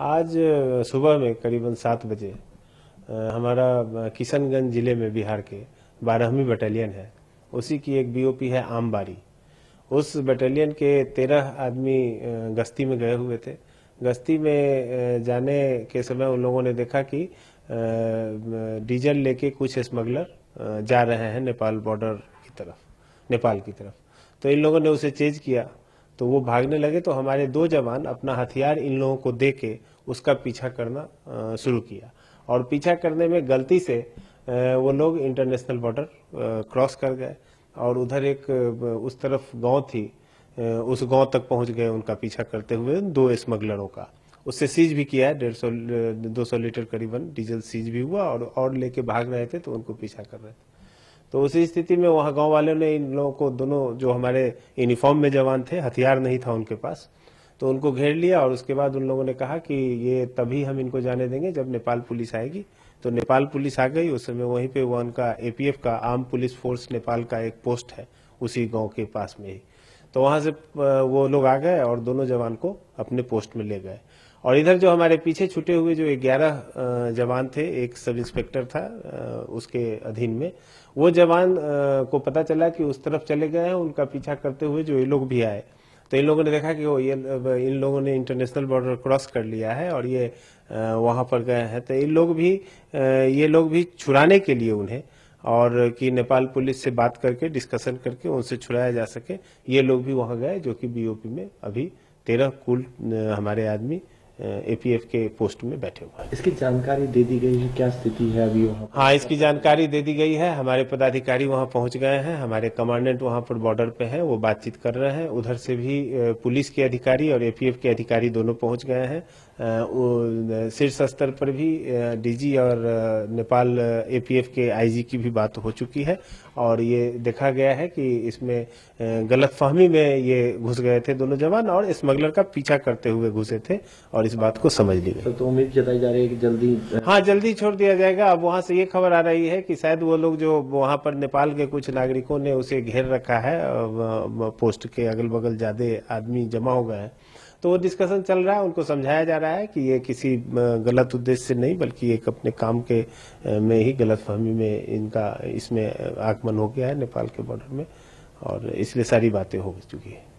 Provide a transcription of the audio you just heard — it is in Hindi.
आज सुबह में करीबन सात बजे हमारा किशनगंज ज़िले में बिहार के बारहवीं बटालियन है। उसी की एक बीओपी है आमबारी। उस बटालियन के तेरह आदमी गश्ती में गए हुए थे। गश्ती में जाने के समय उन लोगों ने देखा कि डीजल लेके कुछ स्मगलर जा रहे हैं नेपाल बॉर्डर की तरफ़, नेपाल की तरफ़। तो इन लोगों ने उसे चेज किया। तो वो भागने लगे तो हमारे दो जवान अपना हथियार इन लोगों को दे के उसका पीछा करना शुरू किया। और पीछा करने में गलती से वो लोग इंटरनेशनल बॉर्डर क्रॉस कर गए और उधर एक उस तरफ़ गाँव थी उस गाँव तक पहुँच गए उनका पीछा करते हुए दो स्मगलरों का। उससे सीज भी किया है डेढ़ सौ दो सौ लीटर करीबन डीजल सीज भी हुआ और और लेके भाग रहे थे तो उनको पीछा कर रहे थे। तो उसी स्थिति में वहाँ गाँव वालों ने इन लोगों को दोनों जो हमारे यूनिफॉर्म में जवान थे, हथियार नहीं था उनके पास तो उनको घेर लिया और उसके बाद उन लोगों ने कहा कि ये तभी हम इनको जाने देंगे जब नेपाल पुलिस आएगी। तो नेपाल पुलिस आ गई, उस समय वहीं पे वो उनका एपीएफ का आर्म पुलिस फोर्स नेपाल का एक पोस्ट है, उसी गाँव के पास में ही। तो वहाँ से वो लोग आ गए और दोनों जवान को अपने पोस्ट में ले गए। और इधर जो हमारे पीछे छुटे हुए जो ग्यारह जवान थे, एक सब इंस्पेक्टर था उसके अधीन में, वो जवान को पता चला कि उस तरफ़ चले गए हैं, उनका पीछा करते हुए जो ये लोग भी आए। तो इन लोगों ने देखा कि वो ये इन लोगों ने इंटरनेशनल बॉर्डर क्रॉस कर लिया है और ये वहाँ पर गए हैं। तो इन लोग भी ये लोग भी छुड़ाने के लिए उन्हें, और कि नेपाल पुलिस से बात करके, डिस्कशन करके उनसे छुड़ाया जा सके। ये लोग भी वहाँ गए, जो कि बीओपी में अभी तेरह कुल हमारे आदमी एपीएफ के पोस्ट में बैठे हुए हैं। इसकी जानकारी दे दी गई है क्या स्थिति है अभी वहाँ हाँ इसकी जानकारी दे दी गई है। हमारे पदाधिकारी वहाँ पहुँच गए हैं हमारे कमांडेंट वहाँ पर बॉर्डर पे हैं वो बातचीत कर रहे हैं। उधर से भी पुलिस के अधिकारी और एपीएफ के अधिकारी दोनों पहुँच गए हैं। शीर्ष स्तर पर भी डीजी और नेपाल एपीएफ के आईजी की भी बात हो चुकी है। और ये देखा गया है कि इसमें गलतफहमी में ये घुस गए थे दोनों जवान और स्मगलर का पीछा करते हुए घुसे थे और इस बात को समझ ली गई तो उम्मीद जताई जा रही है कि जल्दी हाँ जल्दी छोड़ दिया जाएगा। अब वहाँ से ये खबर आ रही है कि शायद वो लोग जो वहाँ पर नेपाल के कुछ नागरिकों ने उसे घेर रखा है पोस्ट के अगल बगल ज़्यादा आदमी जमा हो गए हैं। तो वो डिस्कशन चल रहा है उनको समझाया जा रहा है कि ये किसी गलत उद्देश्य से नहीं बल्कि एक अपने काम के में ही गलत फहमी में इनका इसमें आगमन हो गया है नेपाल के बॉर्डर में और इसलिए सारी बातें हो चुकी है।